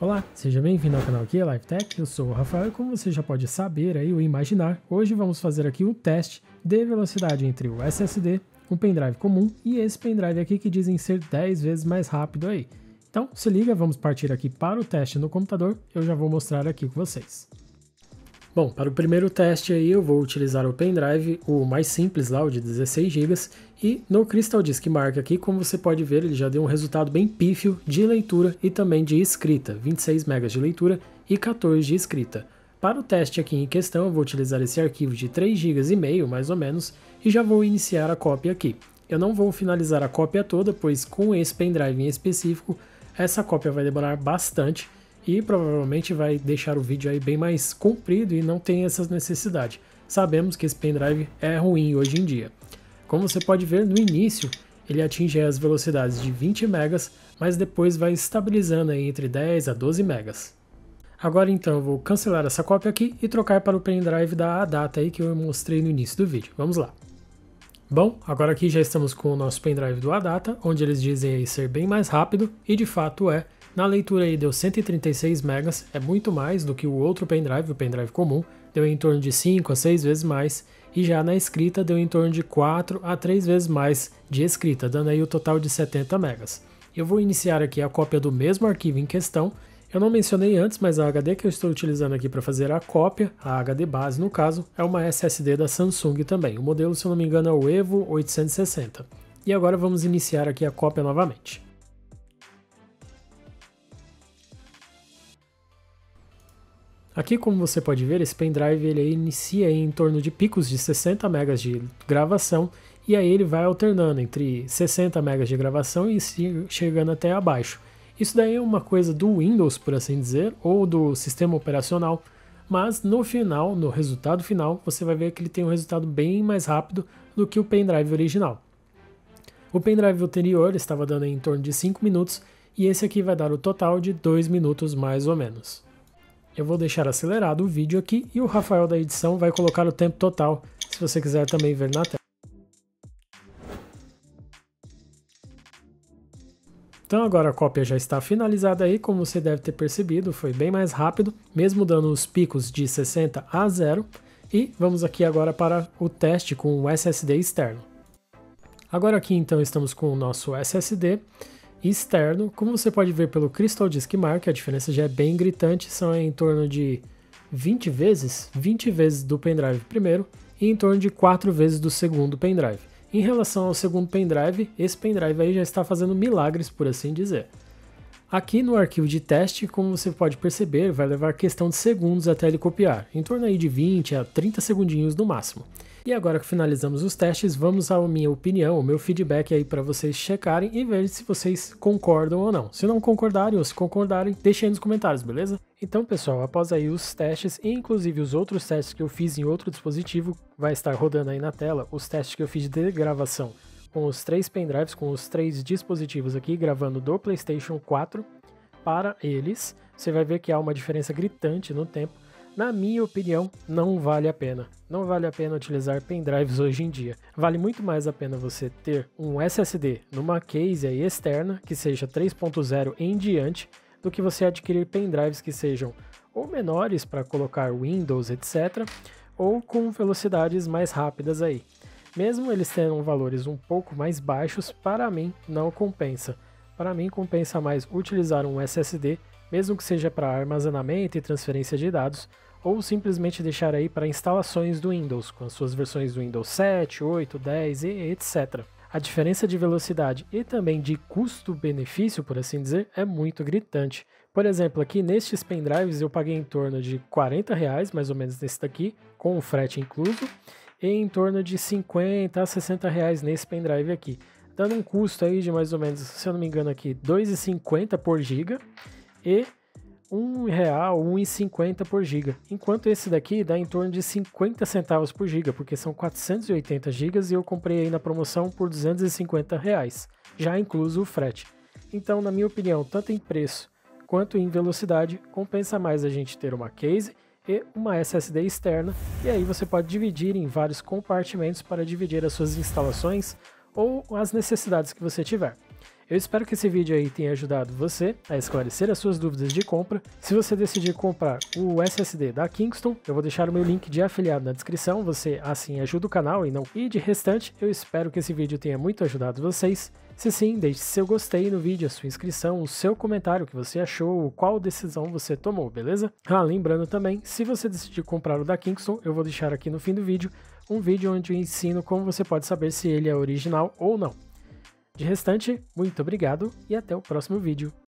Olá, seja bem-vindo ao canal aqui, Live Tech. Eu sou o Rafael e como você já pode saber aí ou imaginar, hoje vamos fazer aqui um teste de velocidade entre o SSD, um pendrive comum e esse pendrive aqui que dizem ser 10 vezes mais rápido aí. Então, se liga, vamos partir aqui para o teste no computador, eu já vou mostrar aqui com vocês. Bom, para o primeiro teste aí eu vou utilizar o pendrive, o mais simples lá, o de 16 GB, e no Crystal Disk Mark aqui, como você pode ver, ele já deu um resultado bem pífio de leitura e também de escrita, 26 MB de leitura e 14 de escrita. Para o teste aqui em questão, eu vou utilizar esse arquivo de 3 GB e meio, mais ou menos, e já vou iniciar a cópia aqui. Eu não vou finalizar a cópia toda, pois com esse pendrive em específico, essa cópia vai demorar bastante, e provavelmente vai deixar o vídeo aí bem mais comprido e não tem essa necessidade. Sabemos que esse pendrive é ruim hoje em dia. Como você pode ver no início, ele atinge as velocidades de 20 megas, mas depois vai estabilizando aí entre 10 a 12 megas. Agora então eu vou cancelar essa cópia aqui e trocar para o pendrive da ADATA aí que eu mostrei no início do vídeo. Vamos lá. Bom, agora aqui já estamos com o nosso pendrive do ADATA, onde eles dizem aí ser bem mais rápido, e de fato é, na leitura aí deu 136 megas, é muito mais do que o outro pendrive, o pendrive comum, deu em torno de 5 a 6 vezes mais, e já na escrita deu em torno de 4 a 3 vezes mais de escrita, dando aí o total de 70 megas. Eu vou iniciar aqui a cópia do mesmo arquivo em questão, eu não mencionei antes, mas a HD que eu estou utilizando aqui para fazer a cópia, a HD base no caso, é uma SSD da Samsung também. O modelo, se eu não me engano, é o Evo 860. E agora vamos iniciar aqui a cópia novamente. Aqui, como você pode ver, esse pendrive ele inicia em torno de picos de 60 MB de gravação e aí ele vai alternando entre 60 MB de gravação e chegando até abaixo. Isso daí é uma coisa do Windows, por assim dizer, ou do sistema operacional, mas no final, no resultado final, você vai ver que ele tem um resultado bem mais rápido do que o pendrive original. O pendrive anterior estava dando em torno de 5 minutos e esse aqui vai dar o total de 2 minutos mais ou menos. Eu vou deixar acelerado o vídeo aqui e o Rafael da edição vai colocar o tempo total, se você quiser também ver na tela. Então agora a cópia já está finalizada aí, como você deve ter percebido, foi bem mais rápido, mesmo dando os picos de 60 a 0. E vamos aqui agora para o teste com o SSD externo. Agora aqui então estamos com o nosso SSD externo. Como você pode ver pelo Crystal Disk Mark, a diferença já é bem gritante, são em torno de 20 vezes, 20 vezes do pendrive primeiro e em torno de 4 vezes do segundo pendrive. Em relação ao segundo pendrive, esse pendrive aí já está fazendo milagres, por assim dizer. Aqui no arquivo de teste, como você pode perceber, vai levar questão de segundos até ele copiar, em torno aí de 20 a 30 segundinhos no máximo. E agora que finalizamos os testes, vamos à minha opinião, o meu feedback aí para vocês checarem e ver se vocês concordam ou não. Se não concordarem ou se concordarem, deixem aí nos comentários, beleza? Então, pessoal, após aí os testes, e inclusive os outros testes que eu fiz em outro dispositivo, vai estar rodando aí na tela, os testes que eu fiz de gravação com os três pendrives, com os três dispositivos aqui, gravando do PlayStation 4 para eles, você vai ver que há uma diferença gritante no tempo na minha opinião, não vale a pena. Não vale a pena utilizar pendrives hoje em dia. Vale muito mais a pena você ter um SSD numa case aí externa, que seja 3.0 em diante, do que você adquirir pendrives que sejam ou menores para colocar Windows, etc., ou com velocidades mais rápidas aí. Mesmo eles tendo valores um pouco mais baixos, para mim não compensa. Para mim compensa mais utilizar um SSD, mesmo que seja para armazenamento e transferência de dados, ou simplesmente deixar aí para instalações do Windows, com as suas versões do Windows 7, 8, 10 e etc. A diferença de velocidade e também de custo-benefício, por assim dizer, é muito gritante. Por exemplo, aqui nestes pendrives eu paguei em torno de 40 reais, mais ou menos nesse daqui, com o frete incluso, em torno de 50 a 60 reais nesse pendrive aqui, dando um custo aí de mais ou menos, se eu não me engano aqui, 2,50 por giga e um real, 1,50 por giga, enquanto esse daqui dá em torno de 50 centavos por giga, porque são 480 gigas e eu comprei aí na promoção por 250 reais, já incluso o frete. Então, na minha opinião, tanto em preço quanto em velocidade, compensa mais a gente ter uma case e uma SSD externa, e aí você pode dividir em vários compartimentos para dividir as suas instalações ou as necessidades que você tiver. Eu espero que esse vídeo aí tenha ajudado você a esclarecer as suas dúvidas de compra. Se você decidir comprar o SSD da Kingston, eu vou deixar o meu link de afiliado na descrição, você assim ajuda o canal e não. E de restante, eu espero que esse vídeo tenha muito ajudado vocês. Se sim, deixe seu gostei no vídeo, a sua inscrição, o seu comentário, o que você achou, qual decisão você tomou, beleza? Ah, lembrando também, se você decidir comprar o da Kingston, eu vou deixar aqui no fim do vídeo um vídeo onde eu ensino como você pode saber se ele é original ou não. De restante, muito obrigado e até o próximo vídeo.